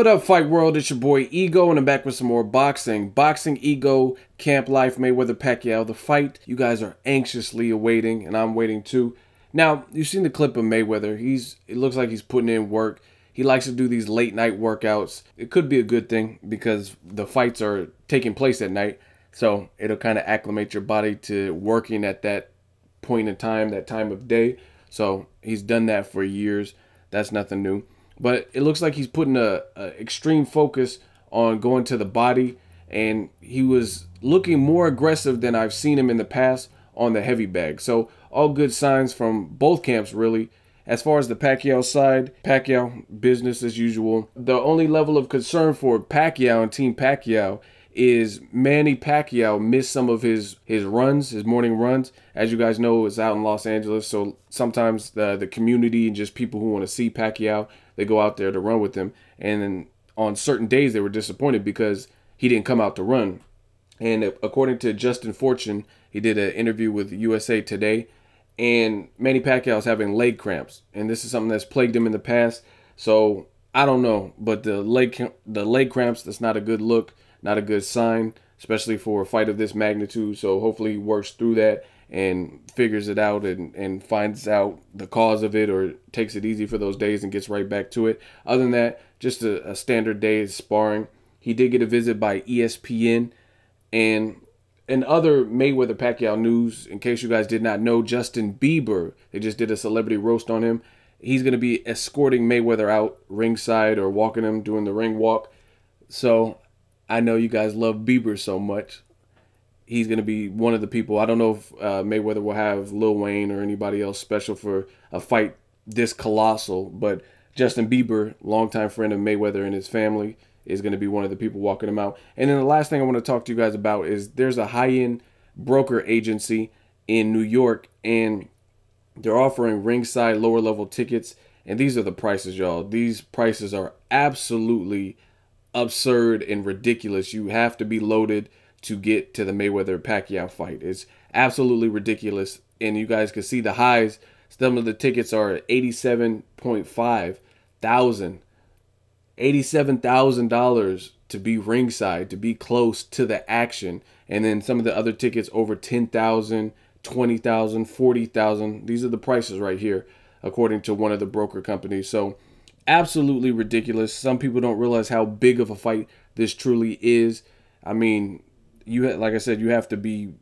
What up, Fight World? It's your boy Ego, and I'm back with some more boxing. Boxing Ego, Camp Life, Mayweather Pacquiao, the fight you guys are anxiously awaiting, and I'm waiting too. Now, you've seen the clip of Mayweather. He's it looks like he's putting in work. He likes to do these late night workouts. It could be a good thing because the fights are taking place at night, so it'll kind of acclimate your body to working at that point in time, that time of day. So he's done that for years. That's nothing new. But it looks like he's putting a, a extreme focus on going to the body, and he was looking more aggressive than I've seen him in the past on the heavy bag. So all good signs from both camps, really. As far as the Pacquiao side, Pacquiao business as usual. The only level of concern for Pacquiao and Team Pacquiao is Manny Pacquiao missed some of his his runs, his morning runs. As you guys know, it's out in Los Angeles, so sometimes the the community and just people who want to see Pacquiao, they go out there to run with him. And then on certain days they were disappointed because he didn't come out to run. And according to Justin Fortune, he did an interview with USA Today, and Manny Pacquiao is having leg cramps, and this is something that's plagued him in the past. So I don't know, but the leg the leg cramps that's not a good look not a good sign, especially for a fight of this magnitude. So hopefully he works through that and figures it out and, and finds out the cause of it or takes it easy for those days and gets right back to it. Other than that, just a, a standard day of sparring. He did get a visit by ESPN and in other Mayweather Pacquiao news, in case you guys did not know, Justin Bieber, they just did a celebrity roast on him. He's going to be escorting Mayweather out ringside or walking him, doing the ring walk. So I know you guys love Bieber so much. He's going to be one of the people. I don't know if uh, Mayweather will have Lil Wayne or anybody else special for a fight this colossal, but Justin Bieber, longtime friend of Mayweather and his family, is going to be one of the people walking him out. And then the last thing I want to talk to you guys about is there's a high end broker agency in New York, and they're offering ringside lower level tickets. And these are the prices, y'all. These prices are absolutely absurd and ridiculous. You have to be loaded to get to the Mayweather Pacquiao fight. It's absolutely ridiculous. And you guys can see the highs. Some of the tickets are 87.5 thousand. $87,000 to be ringside, to be close to the action. And then some of the other tickets over 10,000, 20,000, 40,000. These are the prices right here according to one of the broker companies. So absolutely ridiculous. Some people don't realize how big of a fight this truly is. I mean, you like I said, you have to be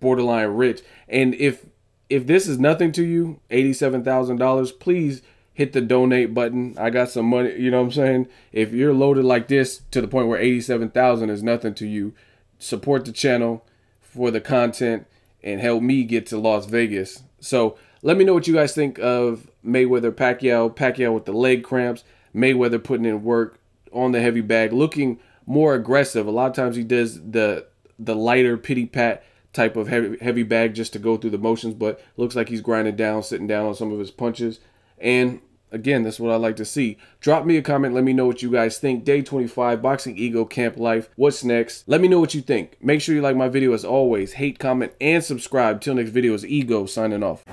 borderline rich. And if if this is nothing to you, eighty-seven thousand dollars, please hit the donate button. I got some money. You know what I'm saying? If you're loaded like this to the point where eighty-seven thousand is nothing to you, support the channel for the content and help me get to Las Vegas. So let me know what you guys think of Mayweather Pacquiao, Pacquiao with the leg cramps, Mayweather putting in work on the heavy bag, looking more aggressive. A lot of times he does the the lighter pity pat type of heavy heavy bag just to go through the motions, but looks like he's grinding down, sitting down on some of his punches. And again, that's what I like to see. Drop me a comment. Let me know what you guys think. Day 25, Boxing Ego Camp Life. What's next? Let me know what you think. Make sure you like my video as always. Hate, comment, and subscribe. Till next video is Ego signing off.